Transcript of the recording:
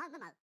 Mal, mal, mal.